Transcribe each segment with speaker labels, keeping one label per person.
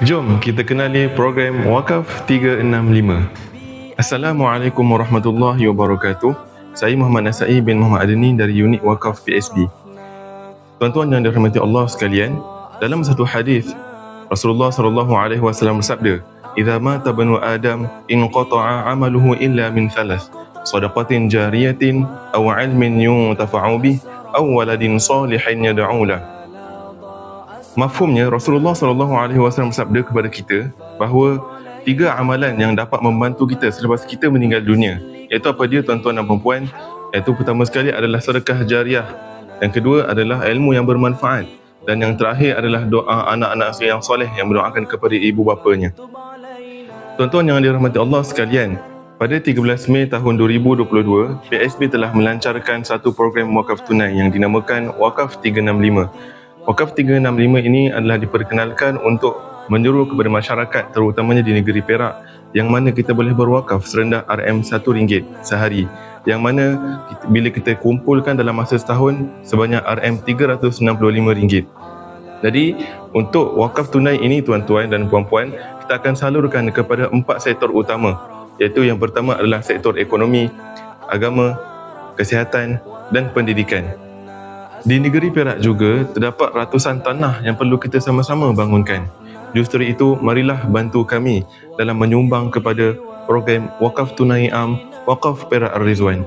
Speaker 1: Jom kita kenali program Wakaf 365. Assalamualaikum warahmatullahi wabarakatuh. Saya Muhammad Nasai bin Muhammad Adani dari unit Wakaf PSB. Tuan-tuan yang dirahmati Allah sekalian, dalam satu hadis Rasulullah sallallahu alaihi wasallam bersabda, "Idza mata banu Adam in qata'a 'amaluhu illa min thalath: sadaqatin jariyatin aw 'ilmin yuntafa'u bih aw waladin salihin yad'u lahu." Mafhumnya Rasulullah sallallahu alaihi wasallam bersabda kepada kita bahawa tiga amalan yang dapat membantu kita selepas kita meninggal dunia. Iaitu apa dia tuan-tuan dan puan Iaitu pertama sekali adalah sedekah jariah. Yang kedua adalah ilmu yang bermanfaat dan yang terakhir adalah doa anak-anak yang soleh yang mendoakan kepada ibu bapanya. Tuan-tuan yang dirahmati Allah sekalian, pada 13 Mei tahun 2022, PSB telah melancarkan satu program wakaf tunai yang dinamakan Wakaf 365 Wakaf 365 ini adalah diperkenalkan untuk menyuruh kepada masyarakat terutamanya di negeri Perak yang mana kita boleh berwakaf serendah RM1 sehari. Yang mana bila kita kumpulkan dalam masa setahun sebanyak RM365 jadi untuk wakaf tunai ini tuan-tuan dan puan-puan kita akan salurkan kepada empat sektor utama. Iaitu yang pertama adalah sektor ekonomi agama kesihatan dan pendidikan di negeri Perak juga terdapat ratusan tanah yang perlu kita sama-sama bangunkan. Justru itu, marilah bantu kami dalam menyumbang kepada program Wakaf Tunai Am Wakaf Perak Ar-Rizwan.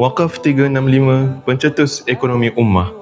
Speaker 1: Wakaf 365 pencetus ekonomi ummah